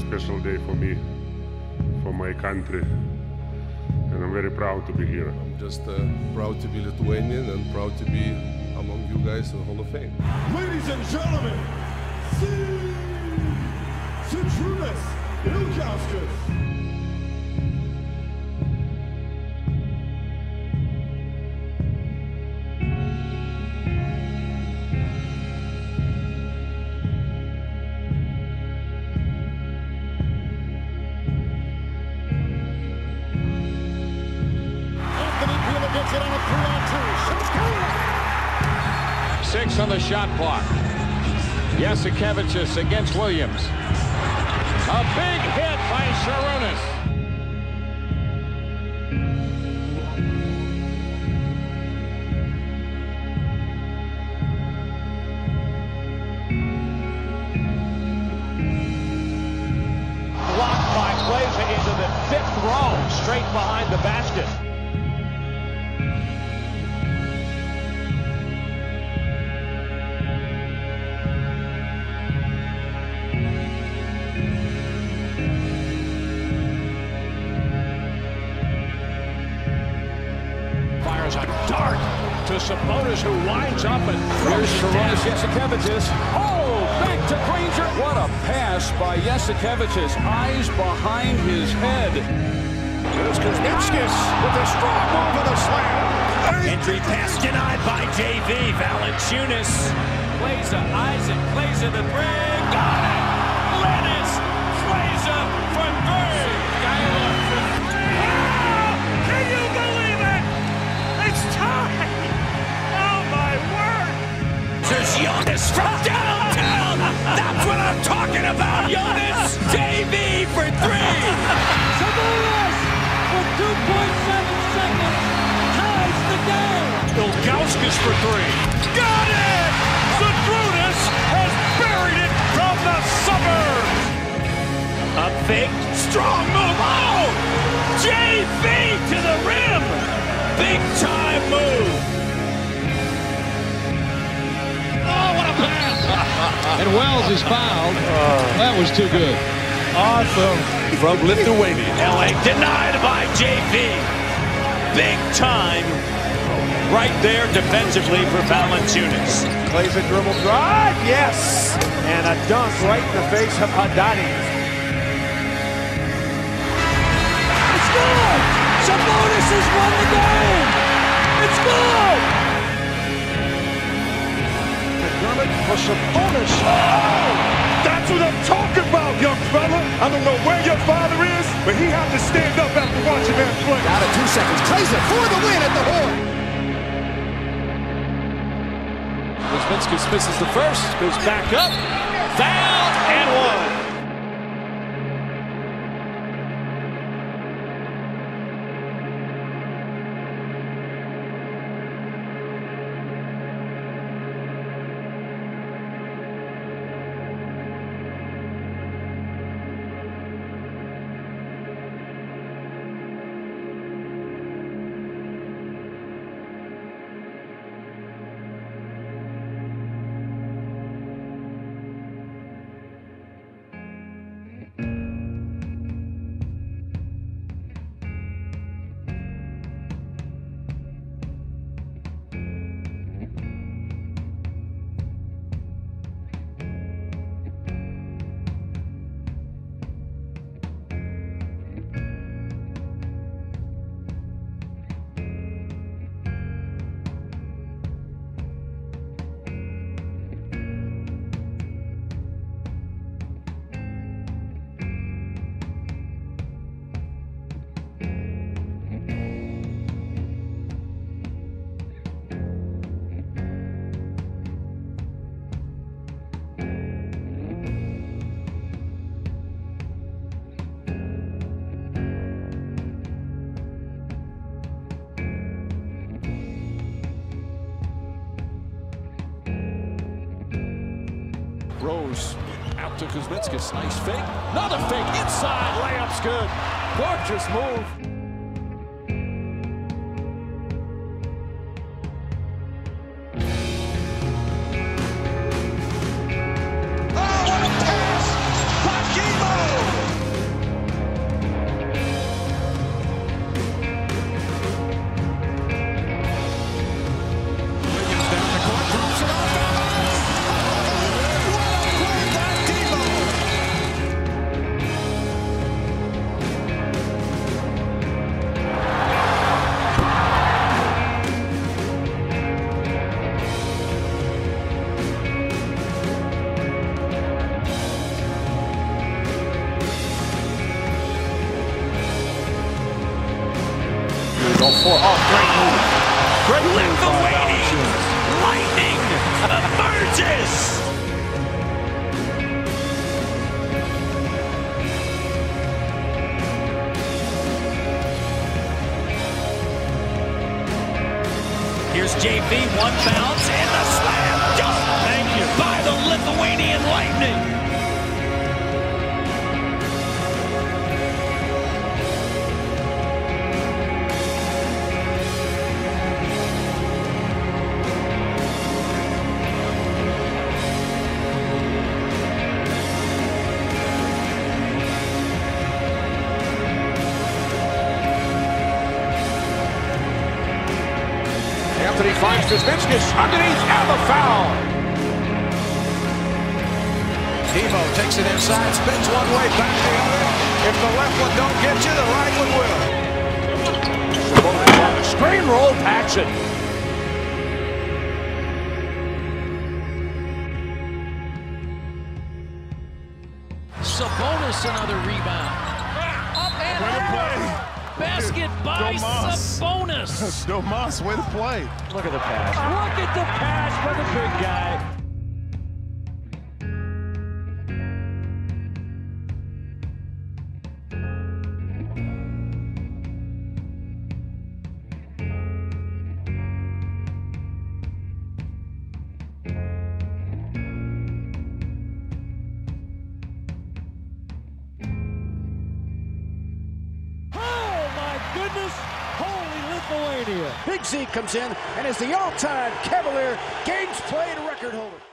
special day for me, for my country, and I'm very proud to be here. I'm just uh, proud to be Lithuanian and proud to be among you guys in the Hall of Fame. Ladies and gentlemen, see Zydrunas Ilgauskas. Gets it on a three on two. Six on the shot clock. Jasikevicius against Williams. A big hit by Sarunas. Blocked by Kleiza into the fifth row, straight behind the basket. Sabonis, who winds up and Here's throws it down. Oh, back to Granger. What a pass by Jasikevicius. Eyes behind his head. Here's Kuzminskas with a strong move and a slam. Entry pass denied by JV Valanciunas. Kleiza, Isaac, Kleiza the three, Ilgauskas for three. Got it! Zydrunas has buried it from the suburbs. A fake, strong move. Oh, JV to the rim. Big time move. Oh, what a pass! And Wells is fouled. That was too good. Awesome. From Lithuania. LA denied by JV. Big time. Right there defensively for Valanciunas. Plays a dribble drive, yes! And a dunk right in the face of Haddadi. It's good! Sabonis has won the game! It's good! McDermott for Sabonis. Oh! That's what I'm talking about, young fella. I don't know where your father is, but he had to stand up after watching that play. Out of two seconds. Kleiza for the win at the horn. Kuzminskas misses the first, goes back up, fouled, and one. Rose out to Kuzminskas. Nice fake. Another fake inside. Layup's good. Gorgeous move. Great move. Great lightning emerges. Here's JV, one bounce, and the slam dunk Thank you. by the Lithuanian Lightning. Finds Kuzminskas underneath and the foul. Devo takes it inside, spins one way, back the other. If the left one don't get you, the right one will. on screen roll, Paxson. Sabonis another rebound. Up and out. Basket by Sabonis. Domas, way to play. Look at the pass. Look at the pass by the big guy. Goodness! Holy Lithuania! Big Z comes in and is the all-time Cavalier games played record holder.